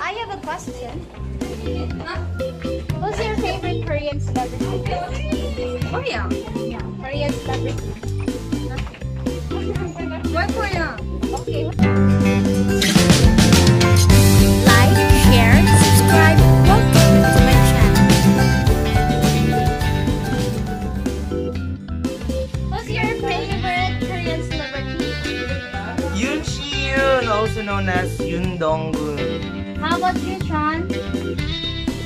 I have a question. Who's your favorite Korean celebrity? Korea. Yeah, Korean celebrity. Why Korea? Okay. Like, share, subscribe, welcome to my channel. Who's your favorite Korean celebrity? Yoon Si-yoon, also known as Yoon Dong-gun. How about you, Sean?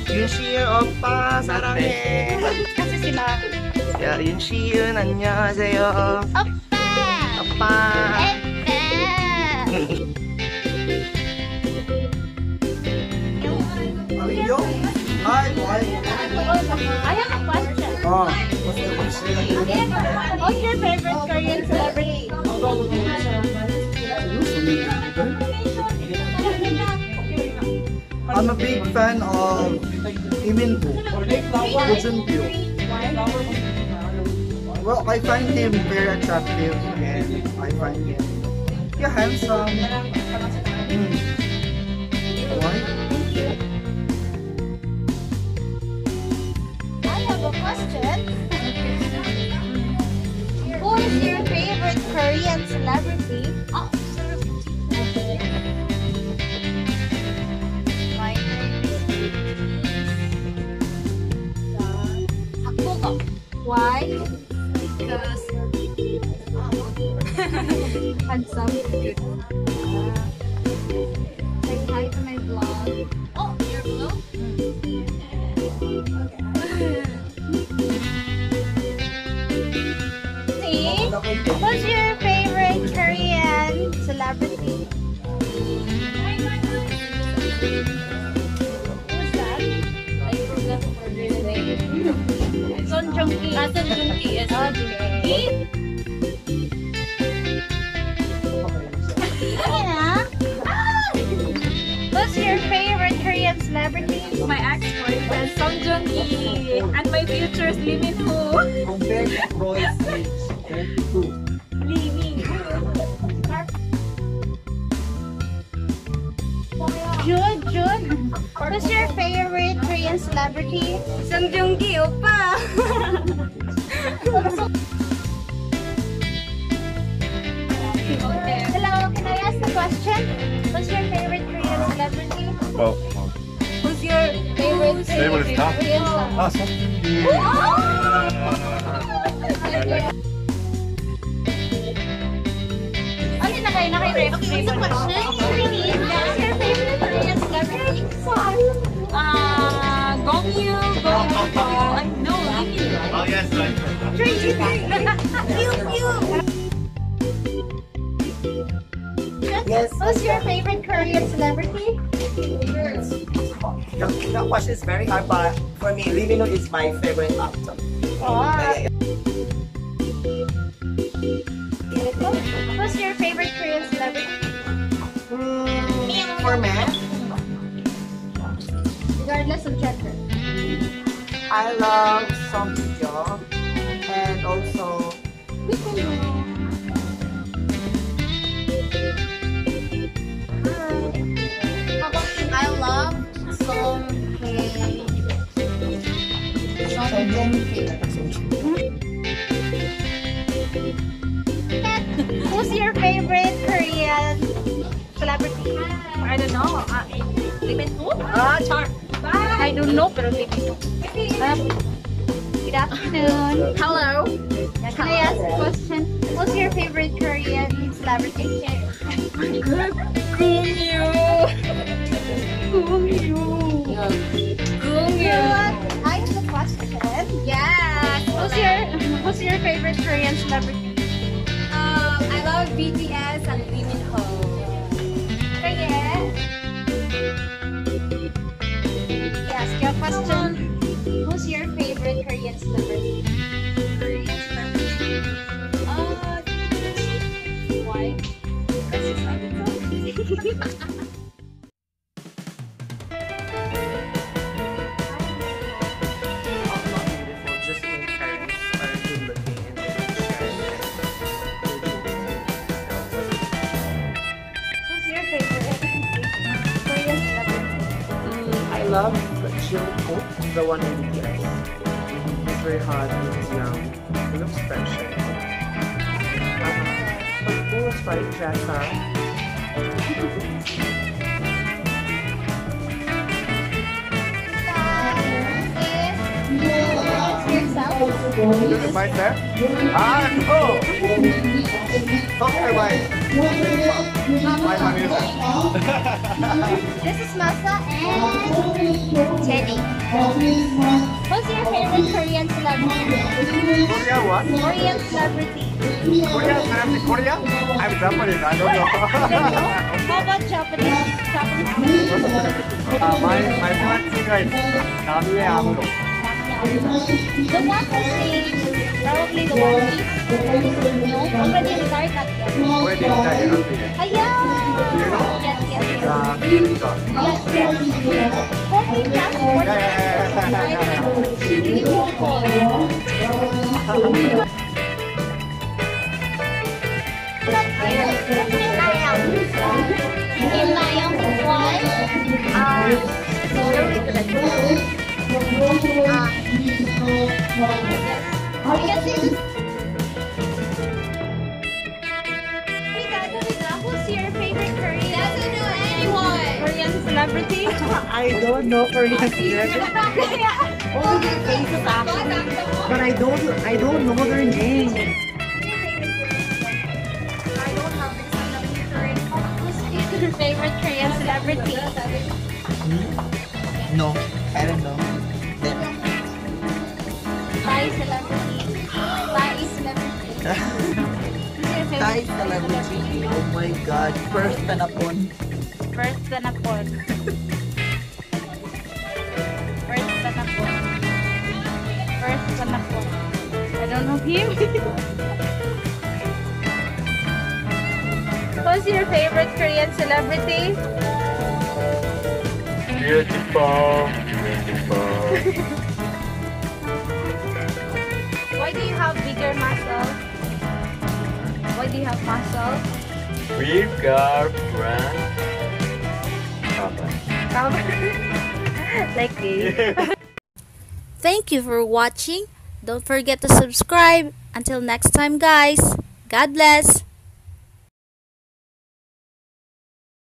Yoon Si-yoon, opa, 사랑해. Kasi sila. 야, Yoon Si-yoon, 안녕하세요. Oppa! 오빠. Alio? Hi, boy. I have a question. Oh, what's the question? What's your favorite Korean I'm a big fan of Imin Jun-pyo. Well, I find him very attractive and I find him yeah, handsome. Mm. Why? I have a question. Who is your favorite Korean celebrity? Why? Because uh, handsome. Good. Say hi to my vlog. Oh, your vlog? See? Who's your Song And my futures, Lee Min-ho. Compare Roy's age, 32. Lee Min-ho. Jun, Jun. Who's your favorite Korean celebrity? Song Joong-ki, oppa. Hello, can I ask the question? What's your favorite Korean celebrity? 어, Who's your Favorite, Favorite. 아, 서 Okay na kayo, naka-ref. Okay, it's a question. What's your favorite Korean celebrity? Ah, Gong Yoo, Gong Yoo. I know, Lee Oh, yes, right. Yes. Question is very hard, but for me, Lee Min-ho is my favorite actor. Beautiful. Who's your favorite Korean celebrity? yeah. For men, Regardless of gender. I love Song Ji-hyo Who's your favorite Korean celebrity? I don't know. Ah, Lee Min-ho? Ah, Char. Bye. I don't know, pero maybe no. Good afternoon. Hello. Can I ask a question? What's your favorite Korean celebrity? Gong Yoo. Gong Yoo. Gong Yoo. I have a question. Yes. Who's your Who's your favorite Korean celebrity? I love BTS and Lee Min Ho. Yes. Yes, your question. Who's your favorite Korean celebrity? Korean celebrity. Uh, why? Because it's not love Jungkook, the one in the BTS. He's very hot, he's young, he looks fresh. Uh-huh. But who was right, Jessa? Look at my there. Ah, no! Okay, bye. My money This is Masa and Teddy. What's your favorite Korean celebrity? Korea what? Korean celebrity. Korea, celebrity Korea? I'm Japanese, I don't know. How about Japanese? Japanese. uh, my, my favorite singer is Namie Amuro. The one who sings, probably the one who no, already retired not yet. Already retired, okay. Ayan! Yes, yes, yes. Uh, Kim-Jong. Yes, yes. Forty plus, forty Yeah, yeah, yeah, yeah. Kim Layang. Kim Layang was, uh, uh, we Korean? Doesn't know anyone. Korean celebrity? I don't know Korean celebrity, Only the faces but I don't, I don't know their name. Who's your favorite Korean celebrity? Hmm? No, I don't know. Thai celebrity. Thai celebrity. Who's Thai celebrity. Oh my god. First panapon. First Tanapon. First Tanapon. First Tanapon. I don't know him. Who's your favorite Korean celebrity? Beautiful, beautiful. have bigger muscle? Why do you have muscle? We've got. Papa. like this. Thank you for watching. Don't forget to subscribe. Until next time, guys. God bless.